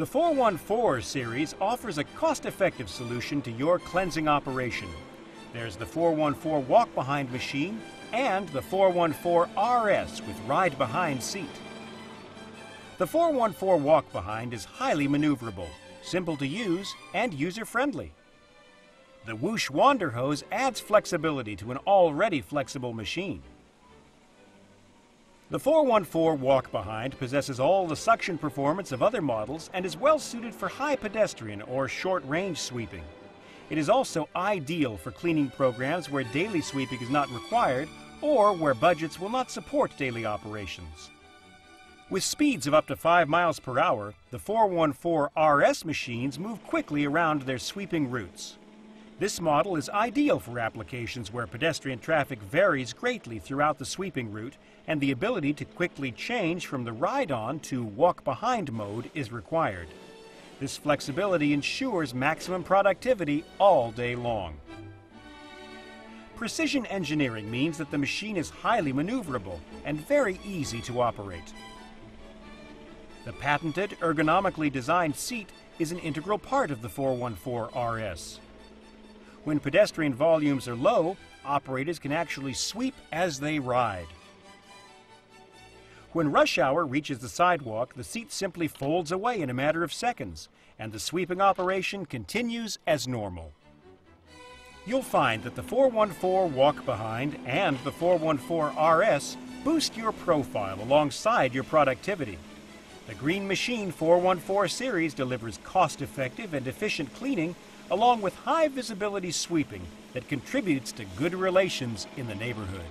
The 414 series offers a cost-effective solution to your cleansing operation. There's the 414 walk-behind machine and the 414 RS with ride-behind seat. The 414 walk-behind is highly maneuverable, simple to use, and user-friendly. The Whoosh Wander Hose adds flexibility to an already flexible machine. The 414 Walk Behind possesses all the suction performance of other models and is well suited for high pedestrian or short range sweeping. It is also ideal for cleaning programs where daily sweeping is not required or where budgets will not support daily operations. With speeds of up to 5 miles per hour, the 414 RS machines move quickly around their sweeping routes. This model is ideal for applications where pedestrian traffic varies greatly throughout the sweeping route and the ability to quickly change from the ride-on to walk-behind mode is required. This flexibility ensures maximum productivity all day long. Precision engineering means that the machine is highly maneuverable and very easy to operate. The patented, ergonomically designed seat is an integral part of the 414 RS. When pedestrian volumes are low, operators can actually sweep as they ride. When rush hour reaches the sidewalk, the seat simply folds away in a matter of seconds, and the sweeping operation continues as normal. You'll find that the 414 Walk Behind and the 414 RS boost your profile alongside your productivity. The Green Machine 414 series delivers cost-effective and efficient cleaning along with high visibility sweeping that contributes to good relations in the neighborhood.